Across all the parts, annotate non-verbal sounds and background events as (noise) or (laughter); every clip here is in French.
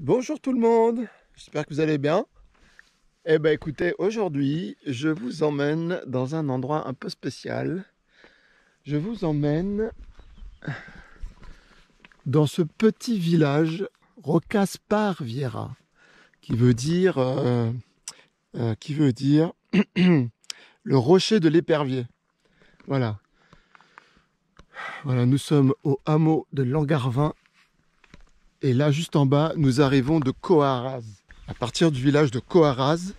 Bonjour tout le monde, j'espère que vous allez bien. Eh ben écoutez, aujourd'hui je vous emmène dans un endroit un peu spécial. Je vous emmène dans ce petit village Rocaspar Viera, qui veut dire, euh, euh, qui veut dire (clears throat) le rocher de l'épervier. Voilà. Voilà, nous sommes au hameau de Langarvin et là, juste en bas, nous arrivons de Coaraz. À partir du village de Coaraz,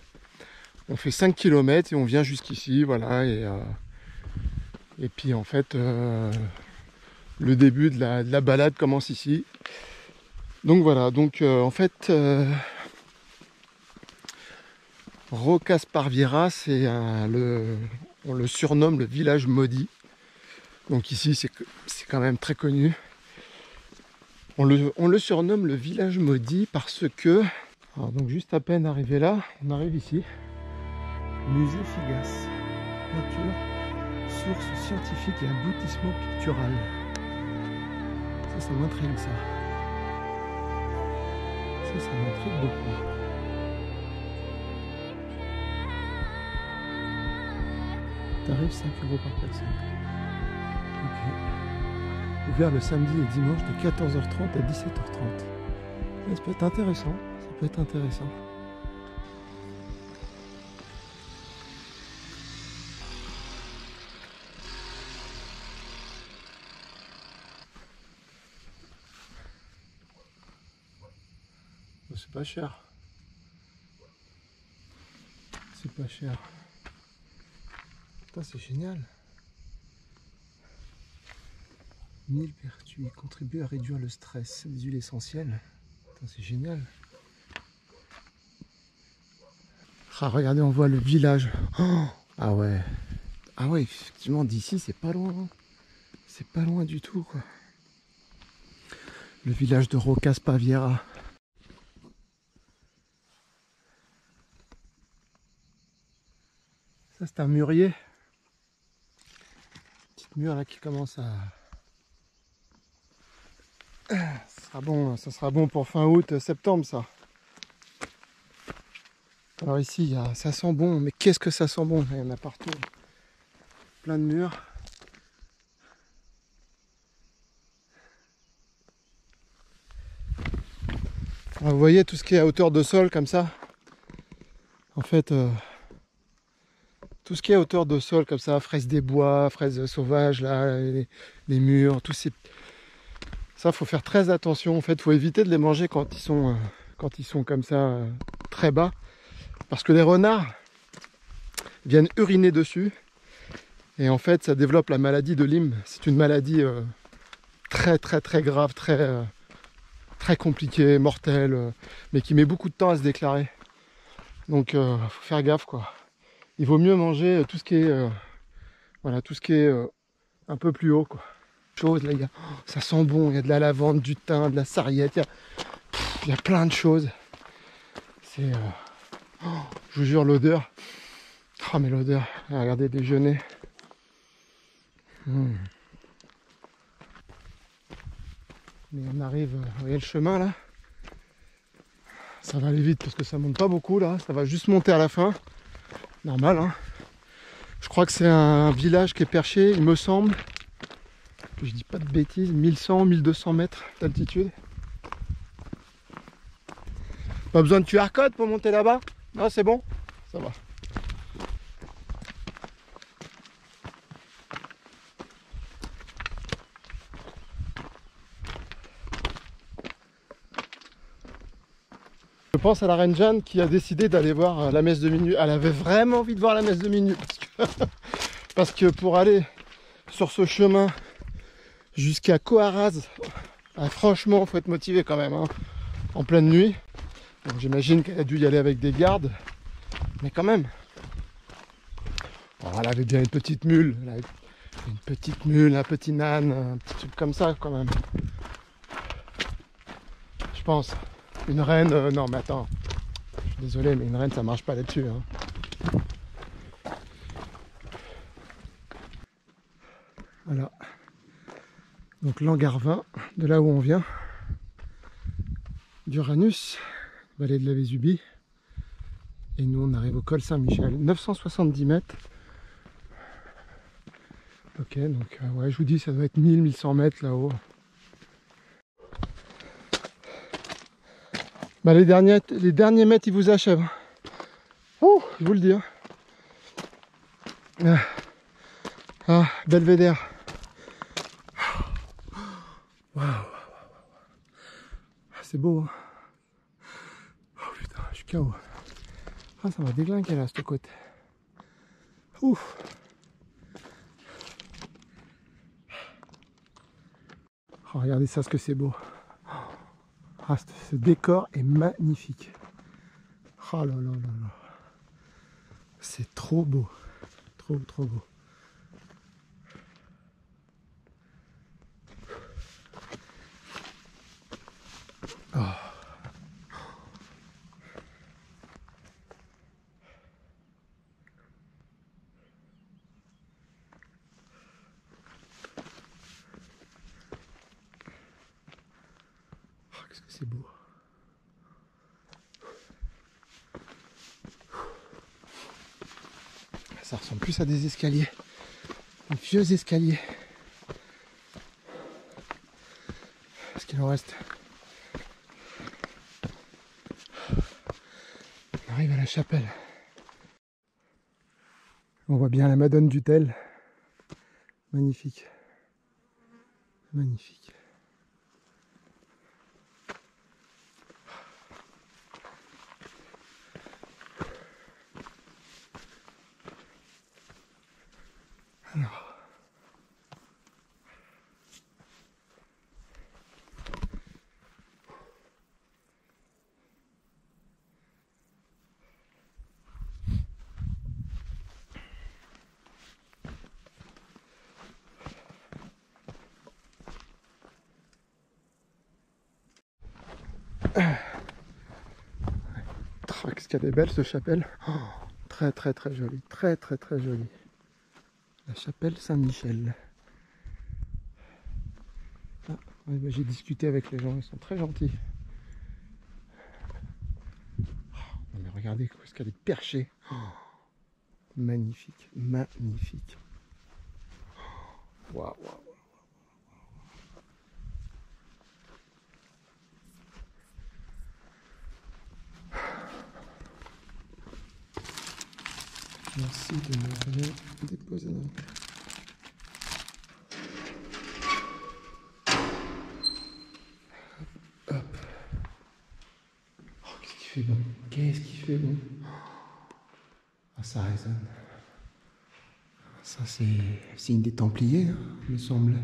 on fait 5 km et on vient jusqu'ici, voilà. Et, euh, puis en fait, euh, le début de la, balade commence ici. Donc voilà, donc euh, en fait, Rocas Parviera, c'est on le surnomme le village maudit. Donc ici, c'est quand même très connu. On le, surnomme le village maudit parce que, donc juste à peine arrivé là, on arrive ici. Musée Figas, nature, source scientifique et aboutissement pictural. Ça, ça m'intrigue ça. Ça, ça m'intrigue beaucoup. Tarif 5 euros par personne. Ouvert le samedi et dimanche de 14h30 à 17h30. Ça peut être intéressant, ça peut être intéressant. C'est pas cher. C'est pas cher. c'est génial. 1000 vertus, contribuer à réduire le stress, des huiles essentielles. C'est génial. Ah, regardez, on voit le village. Oh, ah ouais. Ah ouais, effectivement, d'ici, c'est pas loin. Hein. C'est pas loin du tout, quoi. Le village de Rocas Paviera. Ça, c'est un mûrier. Petite mur là qui commence à ça sera bon, ça sera bon pour fin août, septembre ça. Alors ici, ça sent bon, mais qu'est-ce que ça sent bon? Il y en a partout. Plein de murs. vous voyez tout ce qui est à hauteur de sol comme ça? En fait, euh, tout ce qui est à hauteur de sol comme ça, fraises des bois, fraises sauvages, là, les, les murs, tous ces, ça, faut faire très attention. En fait, faut éviter de les manger quand ils sont, euh, quand ils sont comme ça euh, très bas, parce que les renards viennent uriner dessus. Et en fait, ça développe la maladie de Lyme. C'est une maladie euh, très très très grave, très très compliquée, mortelle, mais qui met beaucoup de temps à se déclarer. Donc, faut faire gaffe quoi. Il vaut mieux manger tout ce qui est, voilà, tout ce qui est un peu plus haut quoi choses là, oh, ça sent bon, il y a de la lavande, du thym, de la sarriette, il y a, plein de choses. C'est, euh, oh, je vous jure l'odeur. Oh mais l'odeur, regardez déjeuner. Hmm. Mais on arrive, euh, vous voyez le chemin là Ça va aller vite parce que ça monte pas beaucoup là, ça va juste monter à la fin. Normal hein. Je crois que c'est un village qui est perché, il me semble, je dis pas de bêtises, 1100, 1200 mètres d'altitude. Pas besoin de QR code pour monter là-bas? Non, c'est bon? Ça va. Je pense à la reine Jeanne qui a décidé d'aller voir la messe de minuit. Elle avait vraiment envie de voir la messe de minuit. parce que (laughs) pour aller sur ce chemin jusqu'à Coaraz. Ah, franchement, faut être motivé quand même, hein, en pleine nuit. J'imagine qu'elle a dû y aller avec des gardes, mais quand même. Oh, elle avait bien une petite mule, une petite mule, un petit âne, un petit truc comme ça quand même. Je pense. Une reine, euh, non mais attends. Je suis désolé, mais une reine ça marche pas là-dessus. Hein. Voilà. Voilà. Donc Langarvin, de là où on vient. d'Uranus, vallée de la Vésubie. Et nous, on arrive au col Saint-Michel, 970 mètres. Ok, donc euh, ouais, je vous dis, ça doit être 1000-1100 mètres là-haut. Bah, les, derniers, les derniers mètres, ils vous achèvent. Oh, je vous le dis. Hein. Ah, ah belvédère. Waouh. Ah, c'est beau. Hein. Oh putain, je suis KO. Ah, ça va déglinguer là, ce côté. Ouf. Oh, regardez ça, ce que c'est beau. Ah, ce décor est magnifique. Oh là là là là. C'est trop beau. Trop, trop beau. Oh. Qu'est-ce que c'est beau. Ça ressemble des escaliers. Un vieux escalier. Ce qu'il en reste? On arrive à la chapelle. On voit bien la Madone du Tel. Magnifique. Magnifique. Qu'est-ce qu'elle est belle cette chapelle oh, Très très très jolie, très très très jolie. La chapelle Saint-Michel. Ah, bah, j'ai discuté avec les gens, ils sont très gentils. Oh, mais regardez est-ce qu'elle est perchée. Oh, magnifique, magnifique. Waouh, waouh. Merci de me rien déposer dans Hop. Oh, qu'est-ce qui fait bon? Qu'est-ce qui fait bon? Ah, ça résonne. Ça, c'est signe des Templiers, hein, me semble.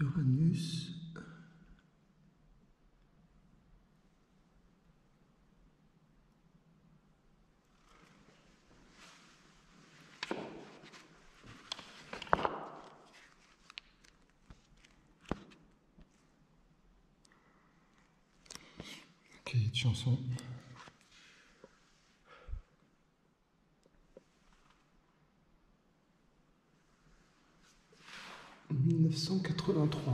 Uranus. Ok, chanson. 1983.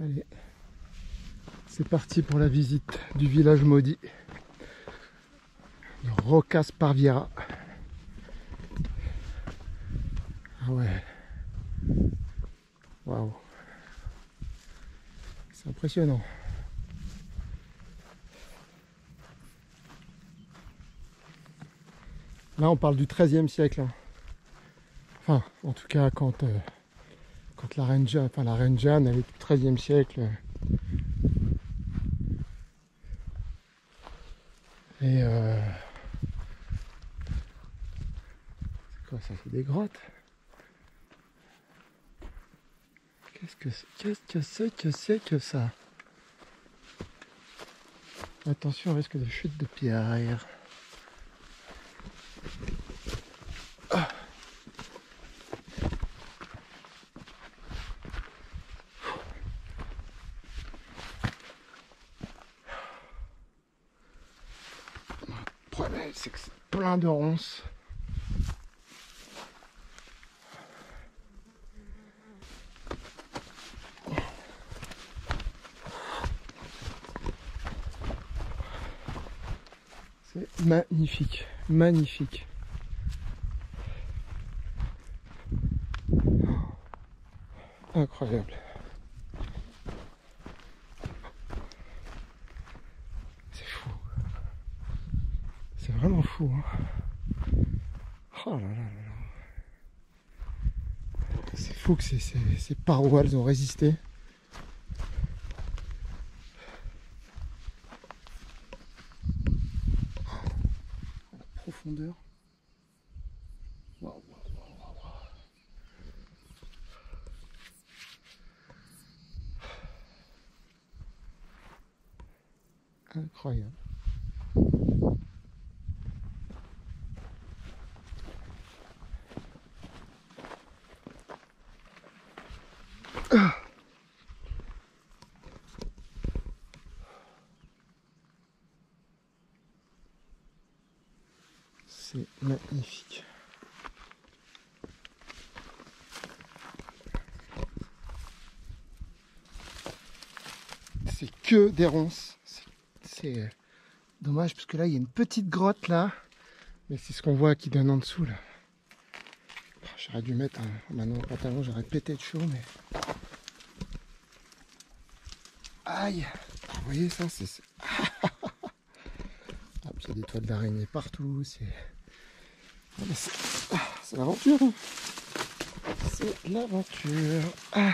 Allez. C'est parti pour la visite du village maudit de Rocas Parviera. Ah ouais. Waouh. C'est impressionnant. Là, on parle du XIIIe siècle. Hein. Enfin, en tout cas, quand, euh, la reine Jeanne, enfin la elle est du XIIIe siècle. Et euh, c'est quoi ça? C'est des grottes? Qu'est-ce que c'est? Qu'est-ce que c'est que c'est que ça? Attention risque de chute de pierre. Ah. Le problème, c'est de ronces. C'est magnifique, magnifique. Incroyable. C'est fou. C'est vraiment Hein. Oh. C'est fou que ces, ces, ces parois elles ont résisté. En profondeur. Waouh, waouh, waouh, waouh, waouh. Incroyable. C'est magnifique. C'est des ronces. C'est- euh, dommage parce que là il y a une petite grotte là. Mais c'est ce qu'on voit qui donne en dessous là. Oh, J'aurais dû mettre un, maintenant un pantalon, j'aurais pété de chaud mais. Aïe Ah, Vous voyez ça c'est. Ah, il y a des toiles partout, c'est. Ah, mais c'est ah, c'est l'aventure hein. C'est l'aventure Ah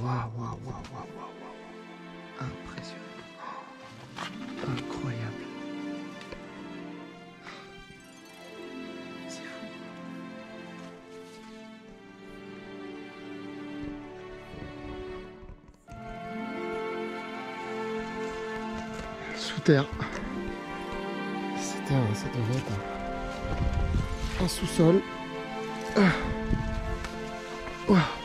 waouh, waouh, waouh, waouh, waouh. Impressionnant. Incroyable. C'est fou. Sous terre. C'était un, ça devait être un, un sous-sol. Ah. Ouah.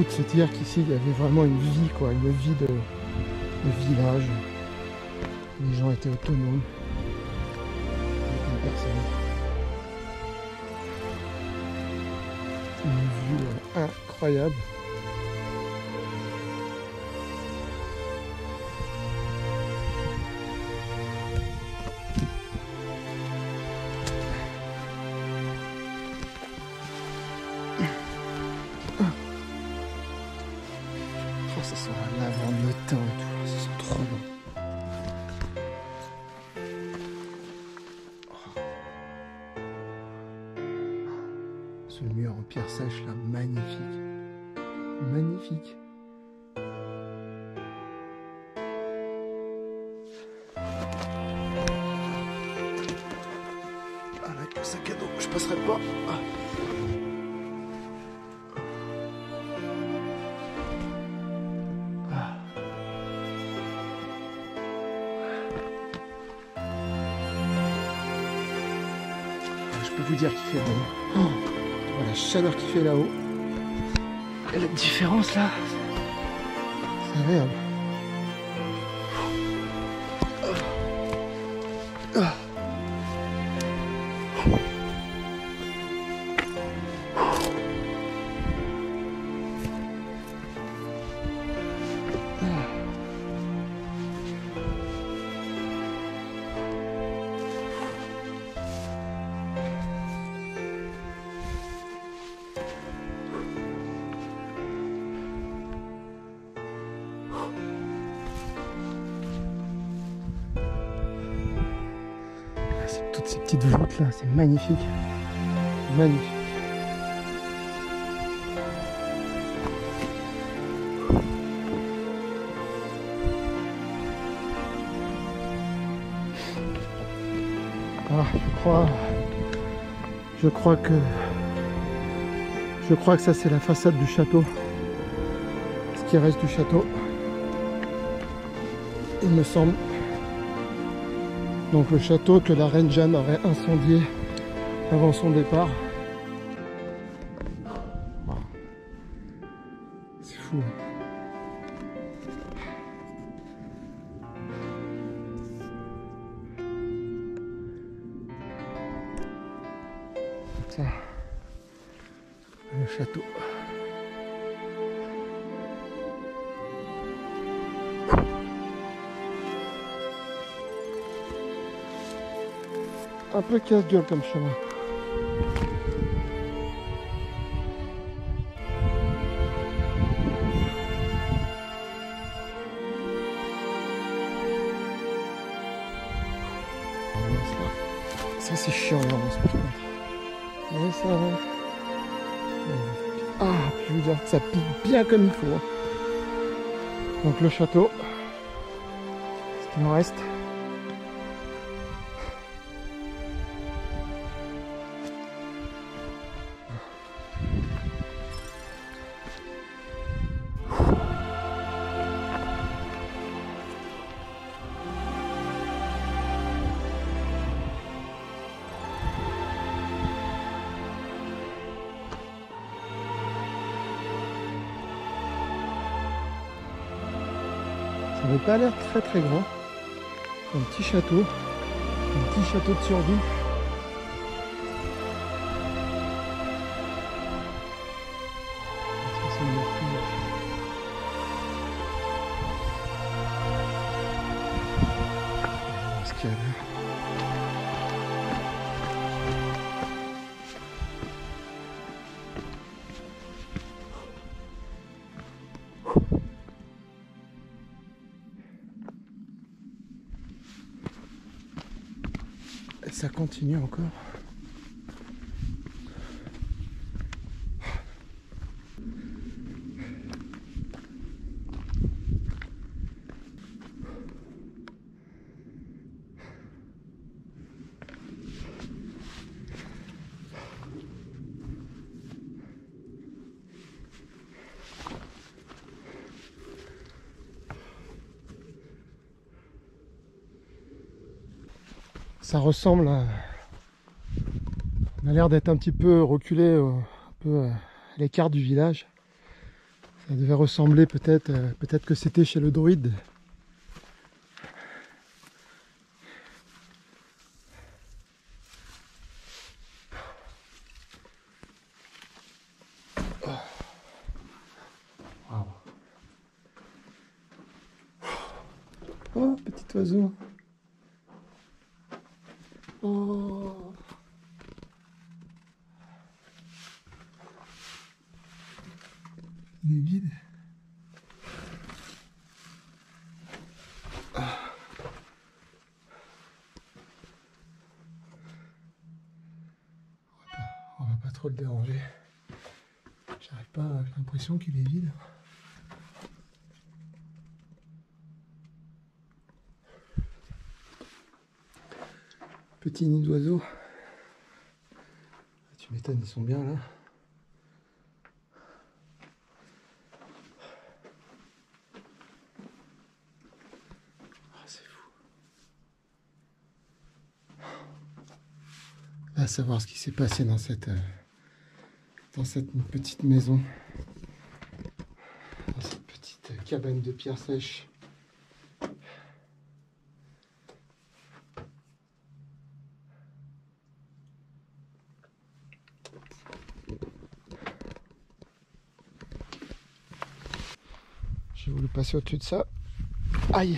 Fou de se dire qu'ici il y avait vraiment une vie, quoi, une vie de, village. Les gens étaient autonomes. Une vue incroyable. Ça sent la lavande, le thym et tout. Ça sent trop bon. Oh. Ce mur en pierre sèche là, magnifique. Magnifique. Ah, avec le sac à dos, je passerai pas. Ah. Dire qu'il fait bon. Oh, la chaleur qu'il fait là-haut. La différence là, c'est agréable. Ah. C'est magnifique. Magnifique. Ah, je crois, je crois que, je crois que ça c'est la façade du château, ce qui reste du château, il me semble. Donc le château que la reine Jeanne aurait incendié avant son départ. C'est fou. Un peu casse-gueule comme chemin. Ça c'est chiant l'avance par contre. Mais ça va. Ah, puis veux dire, ça pique bien comme il faut. Hein. Donc le château, ce qu'il en reste. L'air très très grand. Un petit château. Un petit château de survie. Ça continue encore? Ça ressemble à... On a l'air d'être un petit peu reculé, euh, un peu à l'écart du village. Ça devait ressembler peut-être, euh, peut-être que c'était chez le druide. Oh, petit oiseau. Oh. Il est vide. Ah. On va pas, on va pas trop le déranger. J'arrive pas, j'ai qu'il est vide. Petit nid d'oiseaux. Tu m'étonnes, ils sont bien là. Ah, c'est fou. À savoir ce qui s'est passé dans cette, euh, dans cette petite maison cabane de pierre sèche. J'ai voulu passer au-dessus de ça. Aïe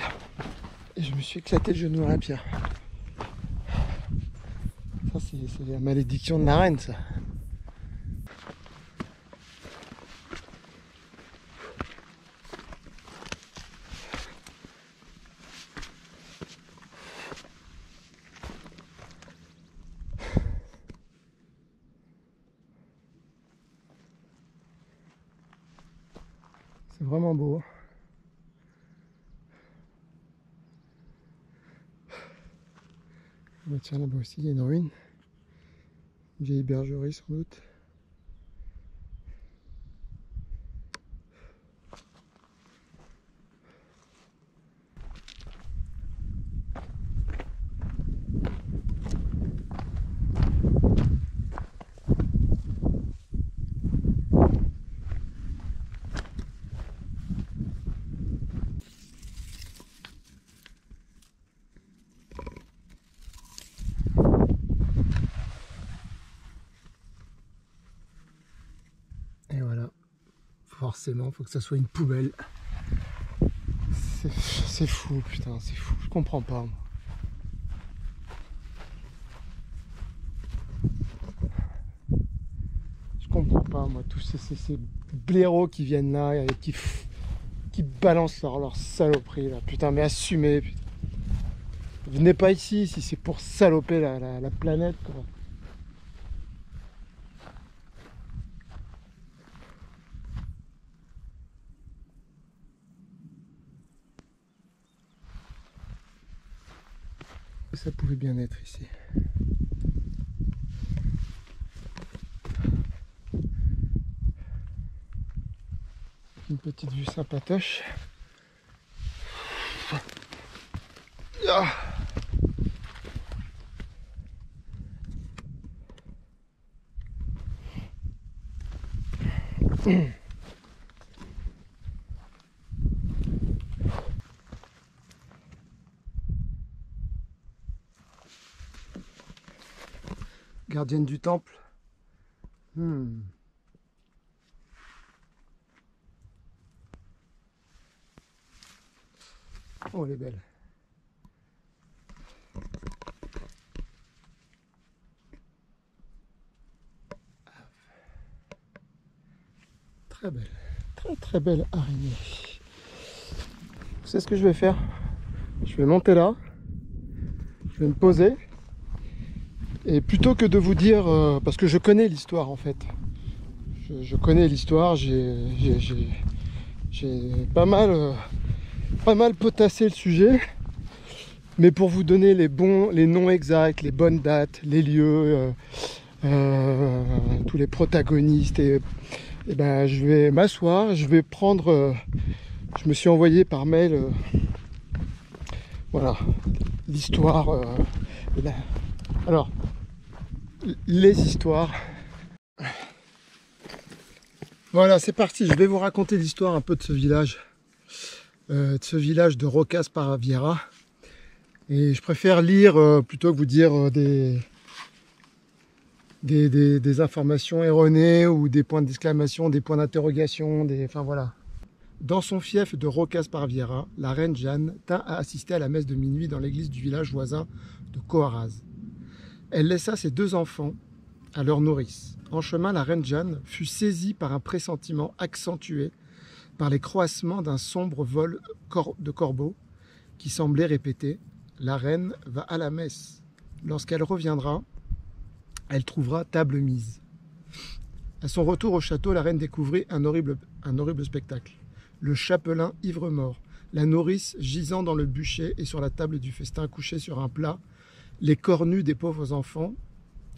Et je me suis éclaté le genou à la pierre. Ça, c'est la malédiction de la reine, ça. Vraiment beau. Bah, tiens, là-bas aussi, il y a une ruine. Une vieille bergerie, sans doute. Et voilà. Forcément, faut que ça soit une poubelle. C'est- fou, putain, c'est fou. Je comprends pas. Je comprends pas, moi, tous ces, blaireaux qui viennent là et qui, balancent leur, saloperie là. Putain, mais assumez. Venez pas ici si c'est pour saloper la, la- la planète. Quoi. Ça pouvait bien être ici. Une petite vue sympatoche. Ah. Gardienne du temple. Hmm. Oh, elle est belle. Très belle. Très très belle araignée. Vous ce que je vais faire Je vais monter là. Je vais me poser. Et plutôt que de vous dire, euh, parce que je connais l'histoire en fait, je, connais l'histoire, j'ai pas mal, euh, pas mal potassé le sujet, mais pour vous donner les bons, les noms exacts, les bonnes dates, les lieux, euh, tous les protagonistes, et, et ben je vais m'asseoir, je vais prendre, je me suis envoyé par mail, voilà, l'histoire. alors, les histoires. Voilà, c'est parti. Je vais vous raconter l'histoire un peu de ce village, euh, de ce village de Rocas Paraviera. Et je préfère lire euh, plutôt que vous dire euh, des, des, informations erronées ou des points d'exclamation, des points d'interrogation, enfin. Dans son fief de Rocas Paraviera, la reine Jeanne tint à assister à la messe de minuit dans l'église du village voisin de Coaraz. Elle laissa ses deux enfants à leur nourrice. En chemin, la reine Jeanne fut saisie par un pressentiment accentué par les croissements d'un sombre vol de corbeaux qui semblait répéter La reine va à la messe. Lorsqu'elle reviendra, elle trouvera table mise. À son retour au château, la reine découvrit un horrible, un horrible spectacle. Le chapelain ivre-mort, la nourrice gisant dans le bûcher et sur la table du festin couchée sur un plat, les corps nus des pauvres enfants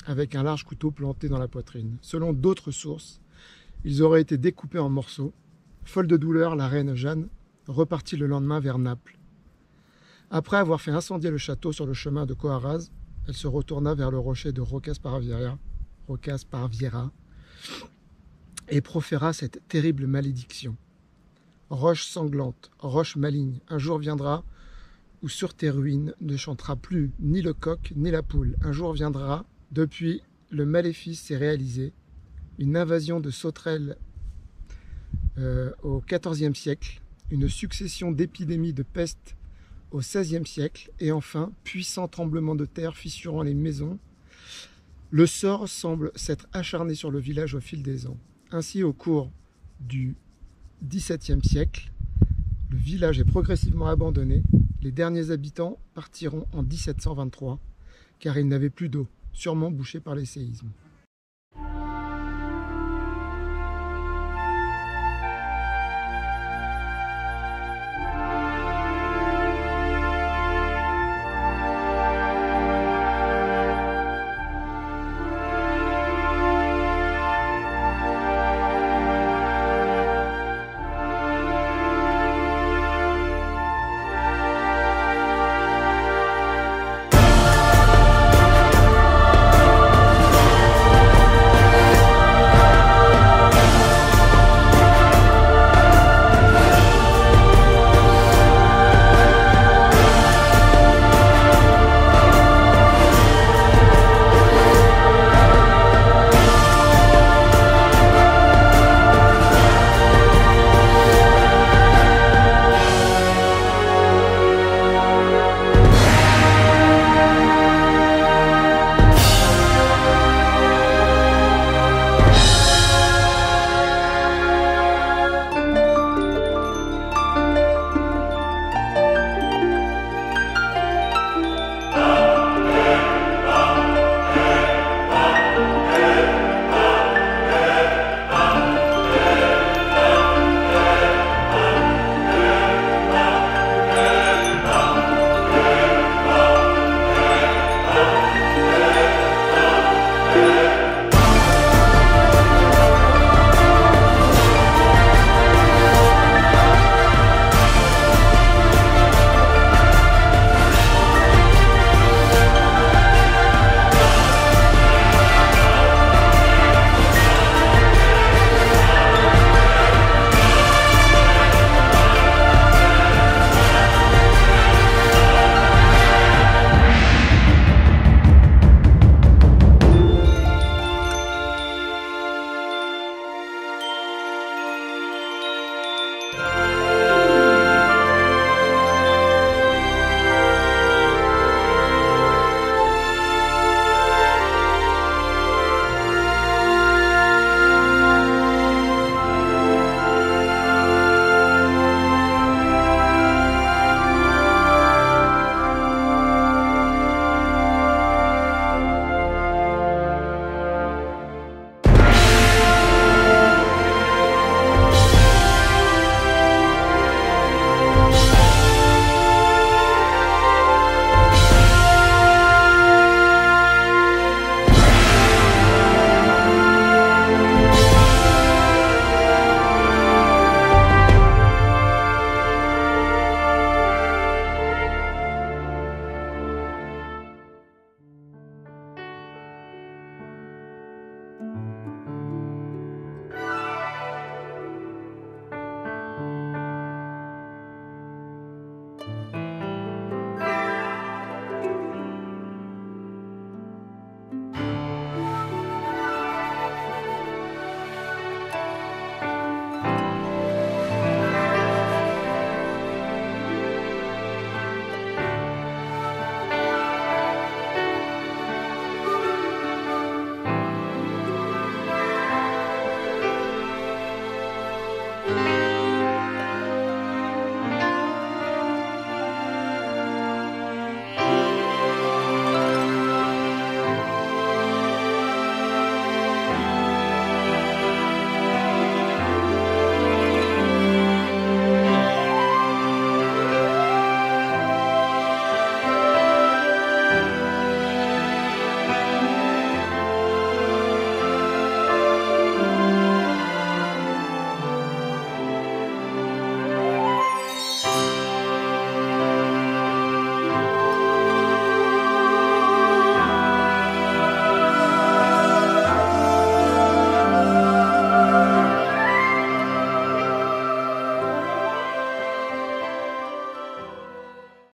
avec un large couteau planté dans la poitrine. Selon d'autres sources, ils auraient été découpés en morceaux. Folle de douleur, la reine Jeanne repartit le lendemain vers Naples. Après avoir fait incendier le château sur le chemin de Coaraz, elle se retourna vers le rocher de Rocas Paraviera et proféra cette terrible malédiction. Roche sanglante, roche maligne, un jour viendra où sur tes ruines ne chantera plus ni le coq ni la poule. Un jour viendra, depuis le maléfice s'est réalisé, une invasion de sauterelles euh, au XIVe siècle une succession d'épidémies de peste au XVIe siècle, et enfin, puissant tremblement de terre fissurant les maisons. Le sort semble s'être acharné sur le village au fil des ans. Ainsi, au cours du XVIIe siècle, le village est progressivement abandonné. Les derniers habitants partiront en 1723, car ils n'avaient plus d'eau, sûrement bouchée par les séismes.